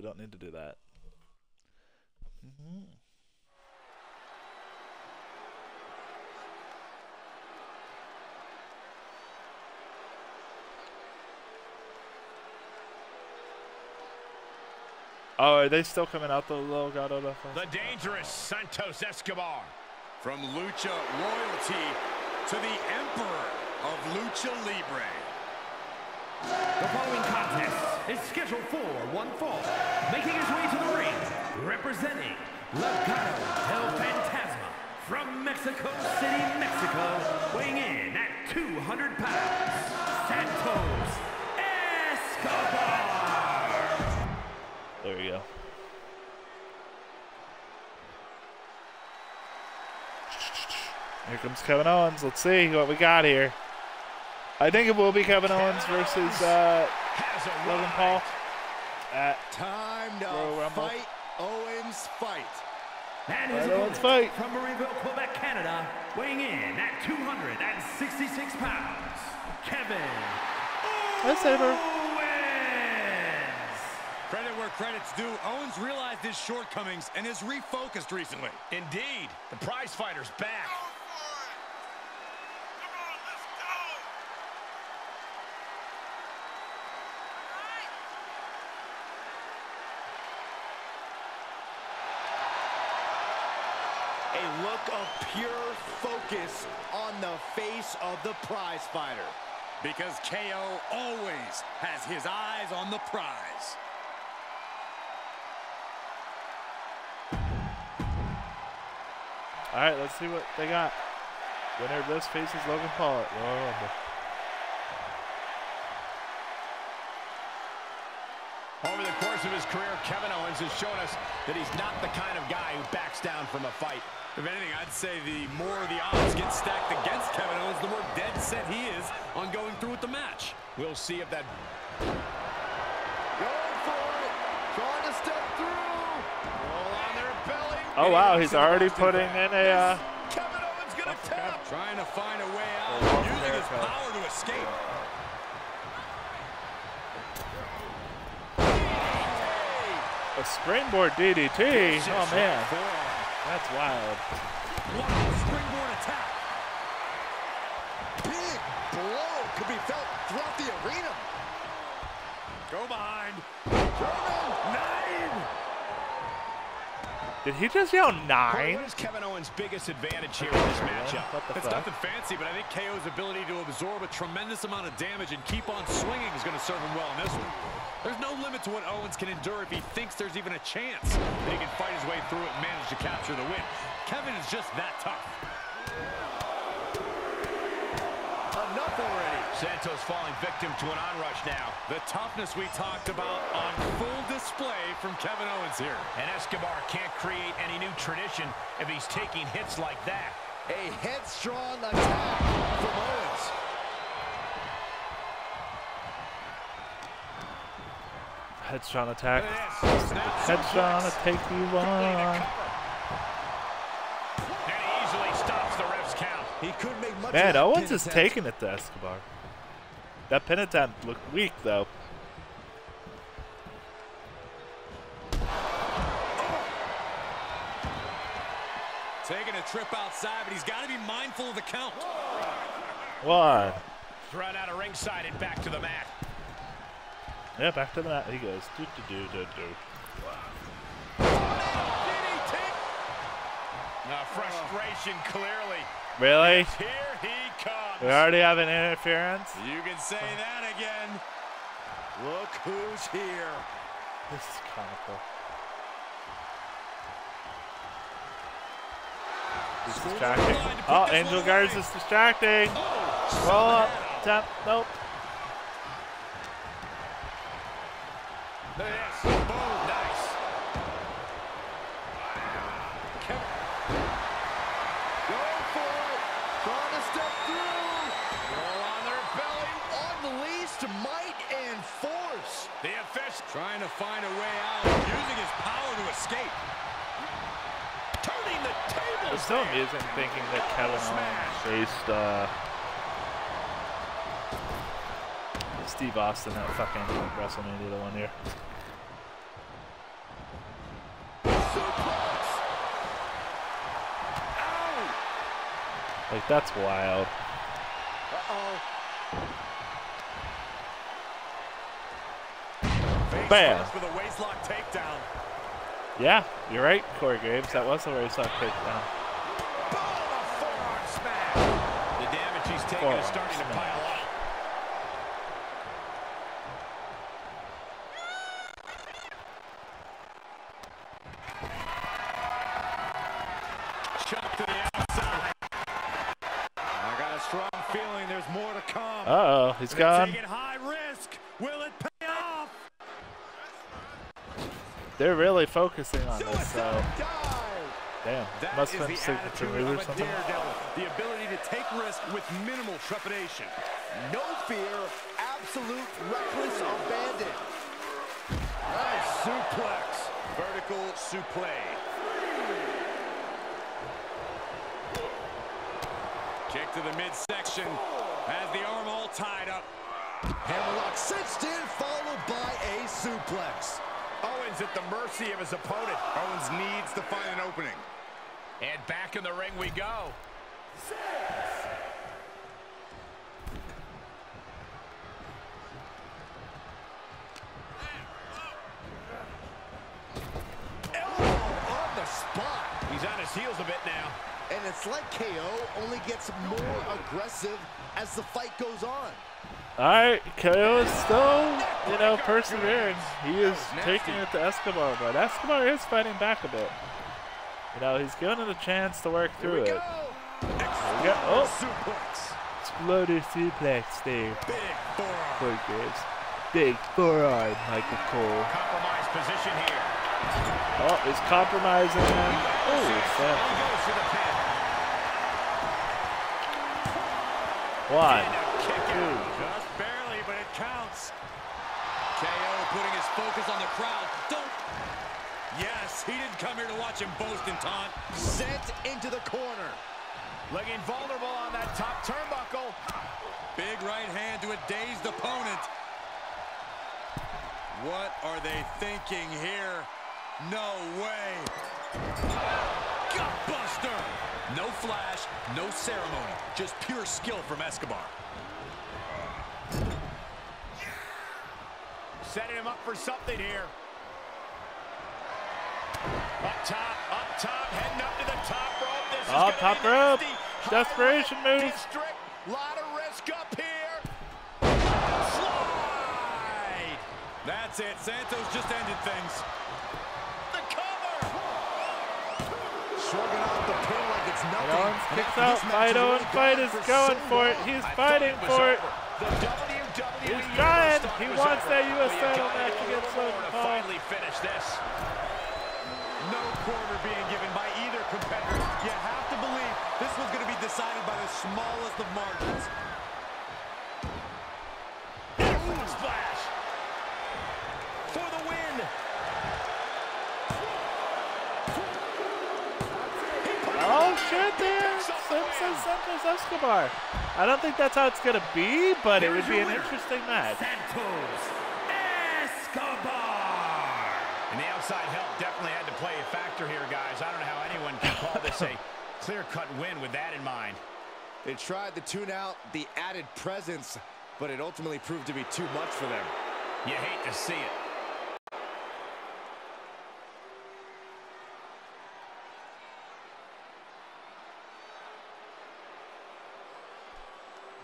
We don't need to do that. Mm-hmm. Oh, are they still coming out the Legado del The dangerous Santos Escobar. From Lucha royalty to the emperor of Lucha Libre. The following contest is scheduled for one fall. Making his way to the ring, representing Legado del Fantasma from Mexico City, Mexico, weighing in at 200 pounds, Santos Escobar. There we go. Here comes Kevin Owens. Let's see what we got here. I think it will be Kevin Owens versus uh, Logan Paul at Time to Royal Rumble. fight Owens fight. And his Right, Owens opponent fight. from Marieville, Quebec, Canada, weighing in at 266 pounds, Kevin Hi, Saber. Owens. Credit where credit's due. Owens realized his shortcomings and has refocused recently. Indeed, the prize fighter's back. A look of pure focus on the face of the prize fighter. Because KO always has his eyes on the prize. All right, let's see what they got. Winner of this faces Logan Paul at Royal Rumble. Has shown us that he's not the kind of guy who backs down from a fight. If anything, I'd say the more the odds get stacked against Kevin Owens, the more dead set he is on going through with the match. We'll see if that Going for it. Trying to step through. Roll on their belly. Oh wow, he's already putting in a. Uh, Kevin Owens gonna tap. Trying to find a way out. Oh, Using his power to escape. A springboard DDT. Oh man, that's wild. Wow, springboard attack. Big blow could be felt throughout the arena. Go behind. Nine. Did he just yell nine? What is Kevin Owens' biggest advantage here in this matchup? What It's fuck? nothing fancy, but I think KO's ability to absorb a tremendous amount of damage and keep on swinging is going to serve him well in this one. There's no limit to what Owens can endure if he thinks there's even a chance that he can fight his way through it and manage to capture the win. Kevin is just that tough. Enough already. Santos falling victim to an onrush now. The toughness we talked about on full display from Kevin Owens here. And Escobar can't create any new tradition if he's taking hits like that. A headstrong attack from Owens. Headstrong attack. Look at this. Headstrong to take you on. And he easily stops the ref's count. He couldn't make much of Man, that Owens is taking it to Escobar. That pin attempt looked weak though. Taking a trip outside, but he's got to be mindful of the count. One. Thrown out of ringside and back to the mat. Yeah, back to the mat he goes. Do do do do do. DDT. Uh, frustration clearly. Really? Here he comes. We already have an interference. You can say that again. Look who's here. This is comical. He's oh, distracting. Oh, Angel Garza is distracting. Roll up. Tap. Nope. Look Trying to find a way out, using his power to escape. Turning the table. It's so amusing thinking that Kevin faced uh, Steve Austin at fucking WrestleMania the one year. Like, that's wild. Uh-oh. Bam. first with a waistlock takedown. Yeah, you're right, Corey Graves. That was a race off takedown. Boom! A forearm smash. The damage he's taking is starting to pile up. Shot to the outside. I got a strong feeling there's more to come. Uh oh, he's gone. Taking high risk. Will it pay off? They're really focusing on this, so damn. That Must have been signature move or a something. daredevil. The ability to take risk with minimal trepidation. No fear, absolute reckless abandon. Nice suplex. Vertical suplex. Kick to the midsection. Has the arm all tied up. Hammerlock cinched in, followed by a suplex. Owens at the mercy of his opponent. Owens needs to find an opening. And back in the ring we go. On the spot. He's on his heels a bit now. And it's like KO only gets more aggressive as the fight goes on. All right, KO is still, you know, persevering. He is taking it to Escobar, but Escobar is fighting back a bit. You know, he's giving it a chance to work through it. There we go. Oh, Suplex. exploder suplex there. Big forearm. Big forearm, Michael Cole. Compromised position here. Oh, he's compromising him. Oh, snap. goes for the pin. One. And a kick out. Just barely, but it counts. KO putting his focus on the crowd. Don't. Yes, he didn't come here to watch him boast and taunt. Sent into the corner. Looking vulnerable on that top turnbuckle. Big right hand to a dazed opponent. What are they thinking here? No way. Gutbuster. No flash, no ceremony. Just pure skill from Escobar. Setting him up for something here. Up top, up top, heading up to the top rope. This is Oh, top rope. Desperation move. District. Lot of risk up here. Slide. That's it. Santos just ended things. The cover. Shrugging off the pin like it's nothing. Owens kicks out. this match Fight has Fight is going so for it. He's I fighting it was for it. He was wants that US title match against Logan to Paul. finally finish this. No quarter being given by either competitor. You have to believe this was going to be decided by the smallest of margins. Ooh, splash. For the win. Oh shit. Simpson Santos Escobar. I don't think that's how it's gonna be, but it would be an interesting match. Santos Escobar. And the outside help definitely had to play a factor here, guys. I don't know how anyone can call this a clear-cut win with that in mind. They tried to tune out the added presence, but it ultimately proved to be too much for them. You hate to see it.